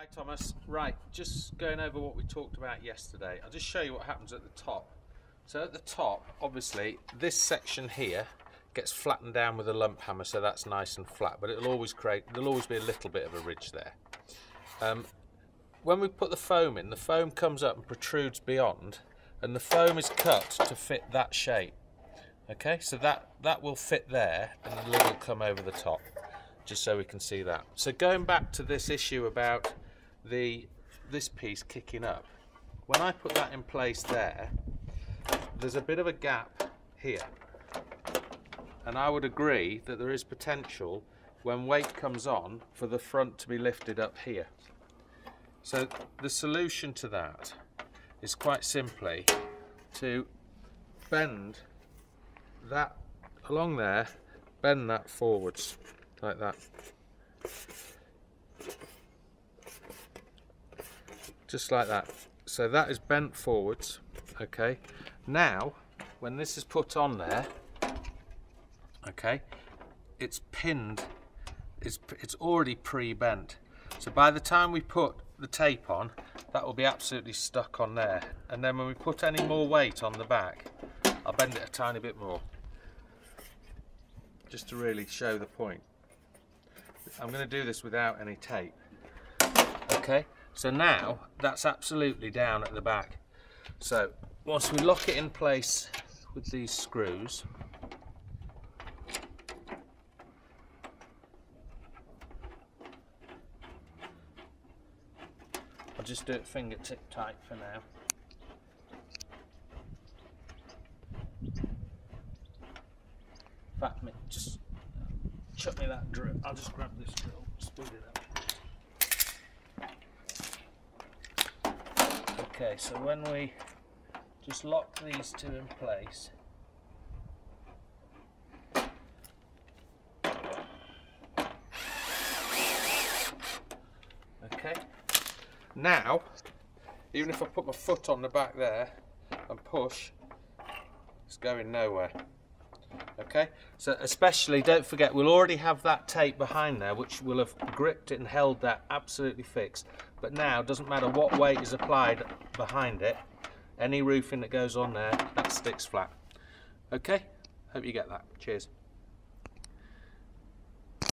Hi Thomas. Right, just going over what we talked about yesterday. I'll just show you what happens at the top. So at the top, obviously, this section here gets flattened down with a lump hammer, so that's nice and flat, but it'll always create, there'll always be a little bit of a ridge there. Um, when we put the foam in, the foam comes up and protrudes beyond, and the foam is cut to fit that shape. Okay, so that, that will fit there, and the lid will come over the top, just so we can see that. So going back to this issue about the this piece kicking up, when I put that in place there, there's a bit of a gap here. And I would agree that there is potential when weight comes on for the front to be lifted up here. So the solution to that is quite simply to bend that along there, bend that forwards like that. Just like that. So that is bent forwards, okay? Now, when this is put on there, okay, it's pinned, it's, it's already pre-bent. So by the time we put the tape on, that will be absolutely stuck on there. And then when we put any more weight on the back, I'll bend it a tiny bit more. Just to really show the point. I'm going to do this without any tape. Okay, so now that's absolutely down at the back. So once we lock it in place with these screws, I'll just do it fingertip tight for now. In fact, just chuck me that drill. I'll just grab this drill, speed it Okay, so when we just lock these two in place, okay, now, even if I put my foot on the back there and push, it's going nowhere. Okay, so especially don't forget we'll already have that tape behind there which will have gripped it and held that absolutely fixed. But now doesn't matter what weight is applied behind it, any roofing that goes on there, that sticks flat. Okay, hope you get that. Cheers.